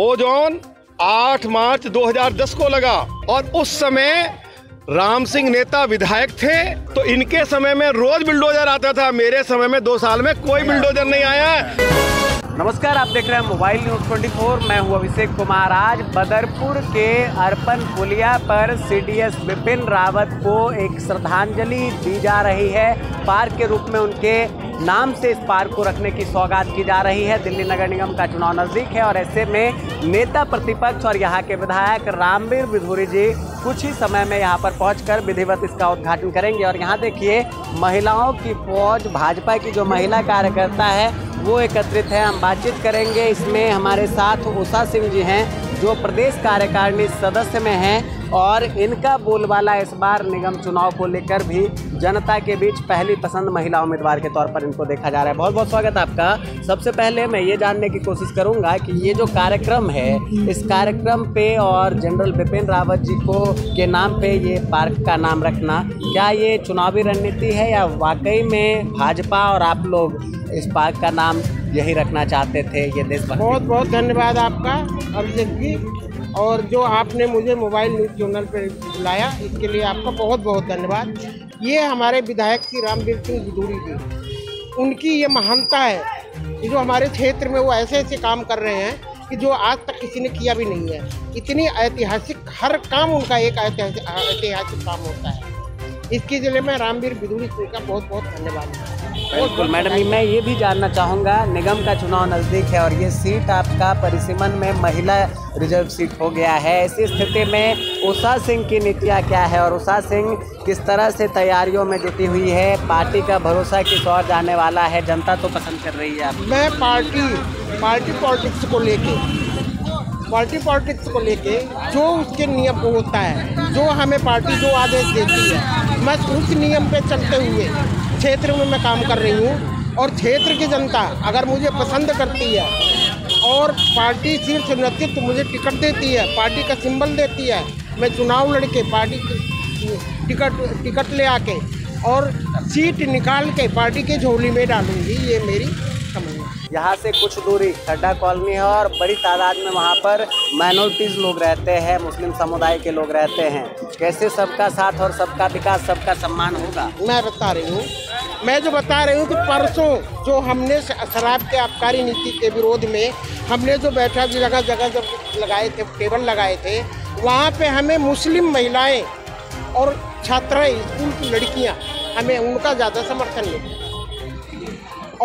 Ozone 8 मार्च 2010 को लगा। और उस समय राम सिंह नेता विधायक थे तो इनके समय में रोज बिल्डोजर आता था। मेरे समय में दो साल में कोई बिल्डोजर नहीं आया नमस्कार, आप देख रहे हैं मोबाइल न्यूज़ 24 मैं हूँ अभिषेक कुमार। आज बदरपुर के अर्पण पुलिया पर सीडीएस विपिन रावत को एक श्रद्धांजलि दी जा रही है। पार्क के रूप में उनके नाम से इस पार्क को रखने की सौगात की जा रही है। दिल्ली नगर निगम का चुनाव नज़दीक है और ऐसे में नेता प्रतिपक्ष और यहाँ के विधायक रामवीर विधुरी जी कुछ ही समय में यहाँ पर पहुंचकर विधिवत इसका उद्घाटन करेंगे। और यहाँ देखिए, महिलाओं की फौज, भाजपा की जो महिला कार्यकर्ता है, वो एकत्रित है। हम बातचीत करेंगे। इसमें हमारे साथ उषा सिंह जी हैं। जो प्रदेश कार्यकारिणी सदस्य में हैं और इनका बोलबाला इस बार निगम चुनाव को लेकर भी जनता के बीच पहली पसंद महिला उम्मीदवार के तौर पर इनको देखा जा रहा है। बहुत बहुत स्वागत आपका। सबसे पहले मैं ये जानने की कोशिश करूँगा कि ये जो कार्यक्रम है, इस कार्यक्रम पे और जनरल बिपिन रावत जी को के नाम पे ये पार्क का नाम रखना, क्या ये चुनावी रणनीति है या वाकई में भाजपा और आप लोग इस पार्क का नाम यही रखना चाहते थे ये देशभक्ति। बहुत बहुत धन्यवाद आपका अभिषेक जी। और जो आपने मुझे मोबाइल न्यूज़ चैनल पर बुलाया, इसके लिए आपका बहुत बहुत धन्यवाद। ये हमारे विधायक श्री रामवीर सिंह विदूरी जी। उनकी ये महानता है कि जो हमारे क्षेत्र में वो ऐसे ऐसे काम कर रहे हैं कि जो आज तक किसी ने किया भी नहीं है। इतनी ऐतिहासिक, हर काम उनका एक ऐतिहासिक ऐतिहासिक काम होता है। इसके लिए मैं रामवीर विदूरी सिंह का बहुत बहुत धन्यवाद। बिल्कुल, मैडम जी, मैं ये भी जानना चाहूँगा, निगम का चुनाव नज़दीक है और ये सीट आपका परिसीमन में महिला रिज़र्व सीट हो गया है। ऐसी स्थिति में उषा सिंह की नीतियाँ क्या है और उषा सिंह किस तरह से तैयारियों में जुटी हुई है? पार्टी का भरोसा किस और जाने वाला है? जनता तो पसंद कर रही है मैं पार्टी पार्टी पॉलिटिक्स को लेके, पार्टी पॉलिटिक्स को लेके जो उसके नियम होता है, जो हमें पार्टी जो आदेश देती है, मैं उस नियम पे चलते हुए क्षेत्र में मैं काम कर रही हूँ और क्षेत्र की जनता अगर मुझे पसंद करती है और पार्टी शीर्ष नेतृत्व मुझे टिकट देती है पार्टी का सिंबल देती है मैं चुनाव लड़के पार्टी टिकट टिकट ले आके और सीट निकाल के पार्टी के झोली में डालूँगी ये मेरी समझ यहाँ से कुछ दूरी खड्डा कॉलोनी है और बड़ी तादाद में वहाँ पर माइनॉरिटीज़ लोग रहते हैं मुस्लिम समुदाय के लोग रहते हैं। कैसे सबका साथ और सबका विकास सबका सम्मान होगा? मैं बता रही हूँ मैं जो बता रही हूँ कि परसों जो हमने शराब के आबकारी नीति के विरोध में हमने जो बैठक जगह जगह जब लगाए थे, टेबल लगाए थे, वहाँ पे हमें मुस्लिम महिलाएँ और छात्राएँ, स्कूल की लड़कियाँ, हमें उनका ज़्यादा समर्थन मिला।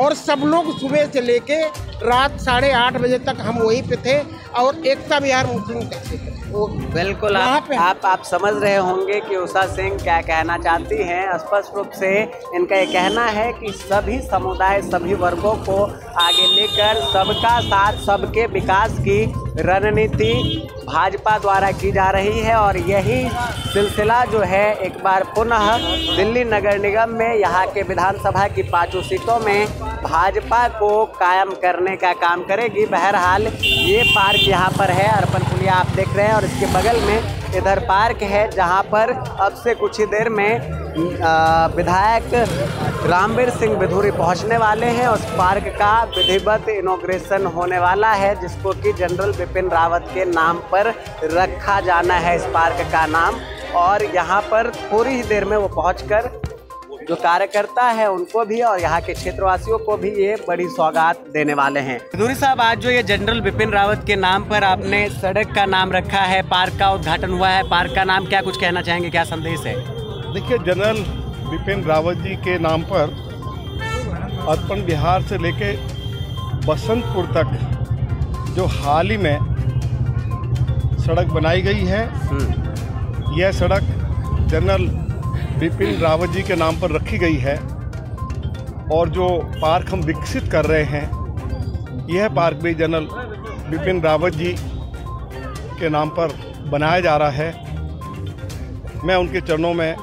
और सब लोग सुबह से लेके रात साढ़े आठ बजे तक हम वहीं पे थे और एकता बिहार मुस्लिम कैसे थे बिल्कुल आप, आप आप समझ रहे होंगे कि उषा सिंह क्या कहना चाहती हैं। स्पष्ट रूप से इनका ये कहना है कि सभी समुदाय सभी वर्गों को आगे लेकर सबका साथ सबके विकास की रणनीति भाजपा द्वारा की जा रही है और यही सिलसिला जो है एक बार पुनः दिल्ली नगर निगम में, यहाँ के विधानसभा की पाँचों सीटों में भाजपा को कायम करने का काम करेगी। बहरहाल, ये पार्क यहाँ पर है, अर्पण पुलिया आप देख रहे हैं और इसके बगल में इधर पार्क है, जहाँ पर अब से कुछ ही देर में विधायक रामवीर सिंह विधुरी पहुँचने वाले हैं। उस पार्क का विधिवत इनोग्रेशन होने वाला है, जिसको कि जनरल बिपिन रावत के नाम पर रखा जाना है इस पार्क का नाम। और यहाँ पर थोड़ी ही देर में वो पहुँचकर जो कार्यकर्ता है उनको भी और यहाँ के क्षेत्रवासियों को भी ये बड़ी सौगात देने वाले हैं धूरी साहब आज जो ये जनरल बिपिन रावत के नाम पर आपने सड़क का नाम रखा है पार्क का उद्घाटन हुआ है पार्क का नाम क्या कुछ कहना चाहेंगे क्या संदेश है देखिए जनरल बिपिन रावत जी के नाम पर अर्पण बिहार से लेके बसंतपुर तक जो हाल ही में सड़क बनाई गई है हम्म। यह सड़क जनरल बिपिन रावत जी के नाम पर रखी गई है और जो पार्क हम विकसित कर रहे हैं यह पार्क भी जनरल बिपिन रावत जी के नाम पर बनाया जा रहा है। मैं उनके चरणों में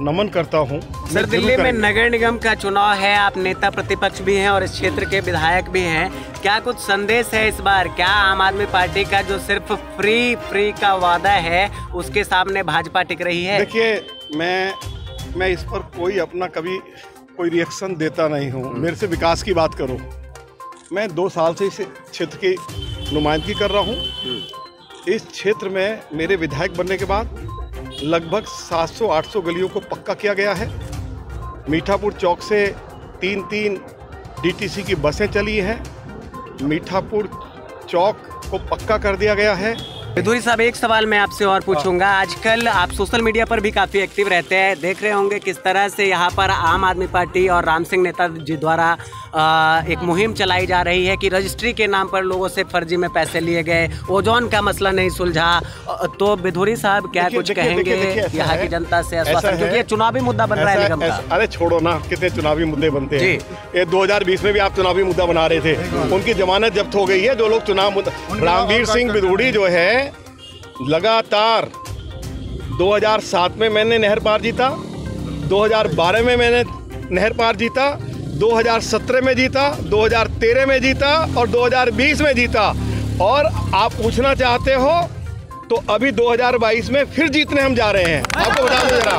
नमन करता हूँ। सर दिल्ली में नगर निगम का चुनाव है आप नेता प्रतिपक्ष भी हैं और इस क्षेत्र के विधायक भी हैं। क्या कुछ संदेश है इस बार? क्या आम आदमी पार्टी का जो सिर्फ़ फ्री फ्री का वादा है उसके सामने भाजपा टिक रही है? देखिए मैं मैं इस पर कोई अपना कभी कोई रिएक्शन देता नहीं हूँ। हम्म। मेरे से विकास की बात करो। मैं दो साल से इस क्षेत्र की नुमाइंदगी कर रहा हूँ। इस क्षेत्र में मेरे विधायक बनने के बाद लगभग 700-800 गलियों को पक्का किया गया है। मीठापुर चौक से तीन तीन डीटीसी की बसें चली हैं। मीठापुर चौक को पक्का कर दिया गया है। विधुरी साहब एक सवाल मैं आपसे और पूछूँगा। आजकल आप सोशल मीडिया पर भी काफ़ी एक्टिव रहते हैं। देख रहे होंगे किस तरह से यहाँ पर आम आदमी पार्टी और राम सिंह नेता जी द्वारा आ, एक मुहिम चलाई जा रही है कि रजिस्ट्री के नाम पर लोगों से फर्जी में पैसे लिए गए। ओजोन का मसला नहीं सुलझा। तो विधुरी साहब क्या कुछ कहेंगे? यहाँ की जनता से आश्वासन क्योंकि ये चुनावी मुद्दा बन रहा है निगम का। अरे छोड़ो ना कितने चुनावी मुद्दे बनते हैं। ये 2020 में भी आप चुनावी मुद्दा बना रहे थे। उनकी जमानत जब्त हो गई है जो लोग चुनाव मुद्दा रामवीर सिंह बिदूड़ी जो है लगातार 2007 में मैंने नहर पार जीता 2012 में मैंने नहर पार जीता 2017 में जीता 2013 में जीता और 2020 में जीता। और आप पूछना चाहते हो तो अभी 2022 में फिर जीतने हम जा रहे हैं। आपको बता दो जरा।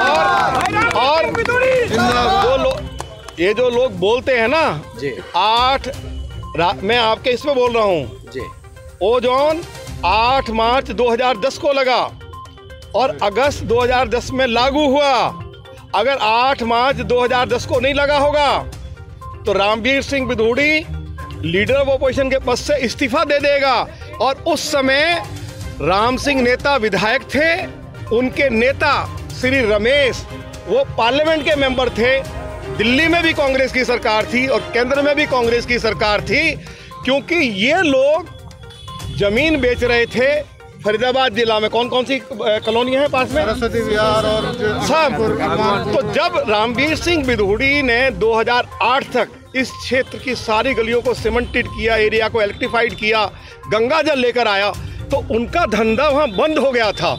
और और जो लोग ये जो लोग बोलते हैं ना आठ मैं आपके इसमें बोल रहा हूँ। ओजोन 8 मार्च 2010 को लगा और अगस्त 2010 में लागू हुआ। अगर 8 मार्च 2010 को नहीं लगा होगा तो Ramvir Singh Bidhuri leader of opposition के पद से इस्तीफा दे देगा। और उस समय राम सिंह नेता विधायक थे, उनके नेता श्री रमेश, वो पार्लियामेंट के मेंबर थे। दिल्ली में भी कांग्रेस की सरकार थी और केंद्र में भी कांग्रेस की सरकार थी, क्योंकि ये लोग ज़मीन बेच रहे थे फरीदाबाद जिला में कौन कौन सी कॉलोनियाँ हैं पास में? सरस्वती विहार और सब तो जब रामवीर सिंह बिधूड़ी ने 2008 तक इस क्षेत्र की सारी गलियों को सीमेंटेड किया एरिया को इलेक्ट्रीफाइड किया गंगा जल लेकर आया तो उनका धंधा वहाँ बंद हो गया था।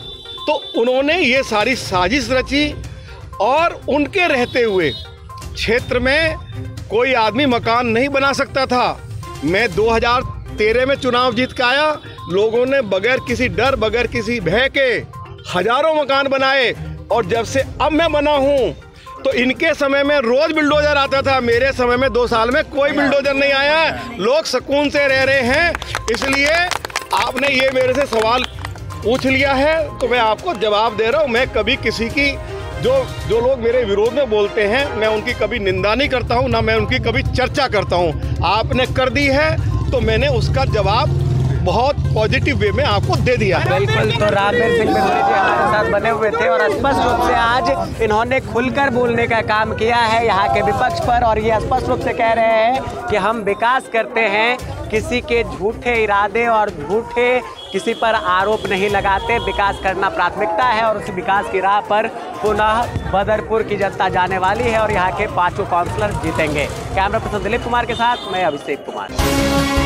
तो उन्होंने ये सारी साजिश रची और उनके रहते हुए क्षेत्र में कोई आदमी मकान नहीं बना सकता था। मैं 2013 में चुनाव जीत के आया लोगों ने बगैर किसी डर, बगैर किसी भय के हज़ारों मकान बनाए। और जब से अब मैं बना हूँ तो इनके समय में रोज बिल्डोजर आता था। मेरे समय में दो साल में कोई बिल्डोजर नहीं आया। है लोग सुकून से रह रहे हैं। इसलिए आपने ये मेरे से सवाल पूछ लिया है तो मैं आपको जवाब दे रहा हूँ। मैं कभी किसी की, जो जो लोग मेरे विरोध में बोलते हैं, मैं उनकी कभी निंदा नहीं करता हूँ, ना मैं उनकी कभी चर्चा करता हूँ। आपने कर दी है तो मैंने उसका जवाब बहुत पॉजिटिव वे में आपको दे दिया बिल्कुल तो रामवीर सिंह बिधूरी जी हमारे साथ बने हुए थे और स्पष्ट रूप से आज इन्होंने खुलकर बोलने का काम किया है यहाँ के विपक्ष पर और ये स्पष्ट रूप से कह रहे हैं कि हम विकास करते हैं, किसी के झूठे इरादे और झूठे किसी पर आरोप नहीं लगाते, विकास करना प्राथमिकता है और उस विकास की राह पर पुनः बदरपुर की जनता जाने वाली है और यहाँ के पाँचों काउंसलर जीतेंगे। कैमरा पर्सन दिलीप कुमार के साथ मैं अभिषेक कुमार।